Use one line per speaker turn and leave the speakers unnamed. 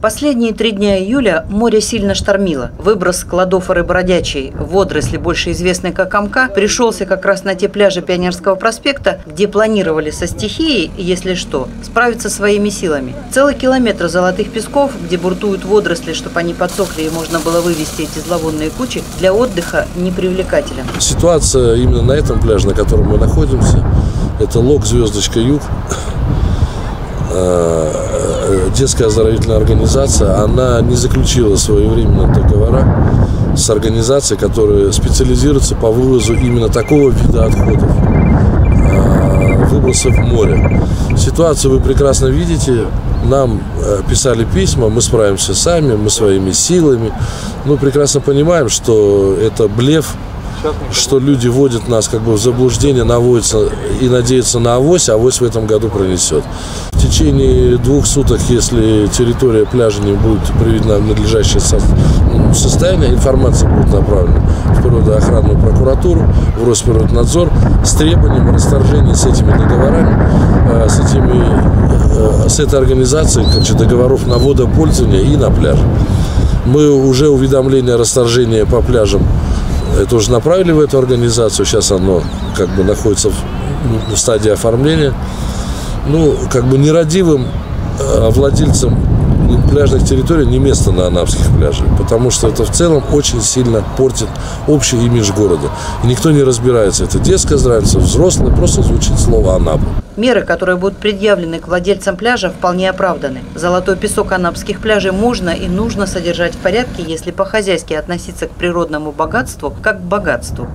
Последние три дня июля море сильно штормило. Выброс складов рыбродячей, водоросли, больше известной как Амка, пришелся как раз на те пляжи Пионерского проспекта, где планировали со стихией, если что, справиться своими силами. Целый километр золотых песков, где буртуют водоросли, чтобы они подсохли и можно было вывести эти зловонные кучи, для отдыха непривлекателен.
Ситуация именно на этом пляже, на котором мы находимся, это лог «Звездочка Юг», Э, детская оздоровительная организация, она не заключила своевременно договора с организацией, которая специализируется по вывозу именно такого вида отходов, э, выбросов в море. Ситуацию вы прекрасно видите. Нам э, писали письма, мы справимся сами, мы своими силами. Мы прекрасно понимаем, что это блеф, что люди вводят нас как бы в заблуждение, наводятся и надеются на авось, а авось в этом году пронесет. В течение двух суток, если территория пляжа не будет приведена в надлежащее состояние, информация будет направлена в природоохранную прокуратуру, в Росприроднадзор с требованием расторжения с этими договорами, э, с, этими, э, с этой организацией короче, договоров на водопользование и на пляж. Мы уже уведомление о расторжении по пляжам это уже направили в эту организацию, сейчас оно как бы находится в, в стадии оформления. Ну, как бы нерадивым э, владельцам пляжных территорий не место на анапских пляжах, потому что это в целом очень сильно портит общий имидж города. И никто не разбирается, это детское здравие, взрослое, просто звучит слово «Анапа».
Меры, которые будут предъявлены к владельцам пляжа, вполне оправданы. Золотой песок анапских пляжей можно и нужно содержать в порядке, если по-хозяйски относиться к природному богатству как к богатству.